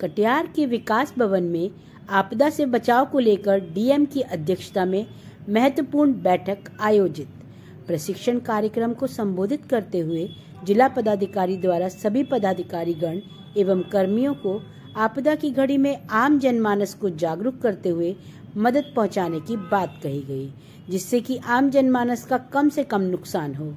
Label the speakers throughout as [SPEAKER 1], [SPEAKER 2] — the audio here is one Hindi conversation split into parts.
[SPEAKER 1] कटिहार के विकास भवन में आपदा से बचाव को लेकर डीएम की अध्यक्षता में महत्वपूर्ण बैठक आयोजित। प्रशिक्षण कार्यक्रम को संबोधित करते हुए जिला पदाधिकारी द्वारा सभी पदाधिकारी गण एवं कर्मियों को आपदा की घड़ी में आम जनमानस को जागरूक करते हुए मदद पहुँचाने की बात कही गई, जिससे कि आम जनमानस का कम से कम नुकसान हो।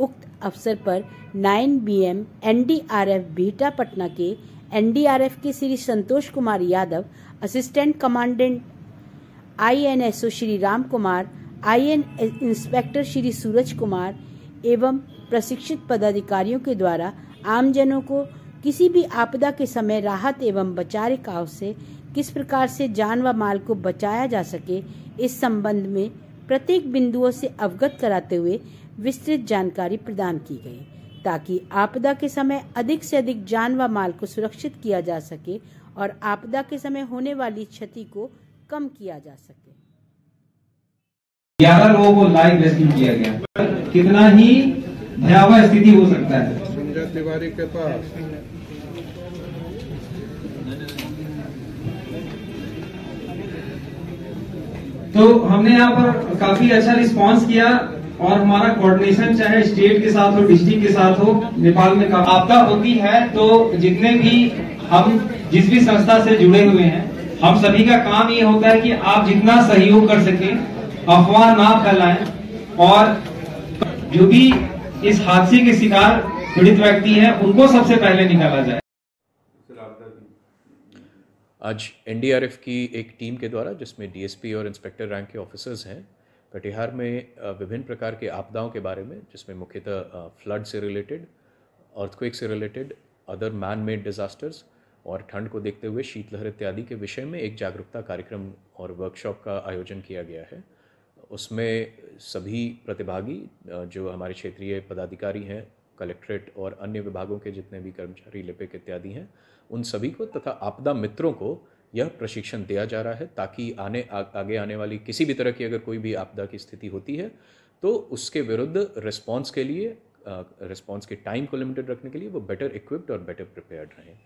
[SPEAKER 1] उक्त अवसर पर 9 बीएम एनडीआरएफ बीटा पटना के एनडीआरएफ के Shri Santosh Kumar Yadav, assistant commandant INSO Shri Ram Kumar, IN inspector Shri Suraj Kumar एवं प्रशिक्षित पदाधिकारियों के द्वारा आमजनों को किसी भी आपदा के समय राहत एवं बचाव काव से किस प्रकार से जान व माल को बचाया जा सके, इस संबंध में प्रत्येक बिंदुओं से अवगत कराते हुए विस्तृत जानकारी प्रदान की गई। ताकि आपदा के समय अधिक से अधिक जान व माल को सुरक्षित किया जा सके और आपदा के समय होने वाली क्षति को कम किया जा सके।
[SPEAKER 2] ग्यारह लोगों को लाइव रेस्क्यू किया गया। कितना ही भयावह स्थिति हो सकता है।
[SPEAKER 3] संजय तिवारी के पास।
[SPEAKER 2] तो हमने यहाँ पर काफ़ी अच्छा रिस्पांस किया। और हमारा कोऑर्डिनेशन चाहे स्टेट के साथ हो डिस्ट्रिक्ट के साथ हो नेपाल में काफ़ी आपदा होती है तो जितने भी हम जिस भी संस्था से जुड़े हुए हैं हम सभी का काम ये होता है कि आप जितना सहयोग कर सके अफवाह ना फैलाएँ और जो भी इस हादसे के शिकार पीड़ित व्यक्ति है उनको सबसे पहले निकाला जाए।
[SPEAKER 4] आज एनडीआरएफ की एक टीम के द्वारा जिसमें डीएसपी और इंस्पेक्टर रैंक के ऑफिसर्स हैं कटिहार में विभिन्न प्रकार के आपदाओं के बारे में, जिसमें मुख्यतः फ्लड से रिलेटेड, अर्थक्वेक से related, other man made disasters और ठंड को देखते हुए शीतलहर इत्यादि के विषय में एक जागरूकता कार्यक्रम और वर्कशॉप का आयोजन किया गया है। उसमें सभी प्रतिभागी जो हमारे क्षेत्रीय पदाधिकारी हैं कलेक्ट्रेट और अन्य विभागों के जितने भी कर्मचारी, लिपिक इत्यादि हैं, उन सभी को तथा आपदा मित्रों को यह प्रशिक्षण दिया जा रहा है ताकि आने आ, आगे आने वाली किसी भी तरह की अगर कोई भी आपदा की स्थिति होती है तो उसके विरुद्ध रिस्पॉन्स के लिए रिस्पॉन्स के टाइम को लिमिटेड रखने के लिए वो बेटर इक्विप्ड और बेटर प्रिपेयर्ड रहें।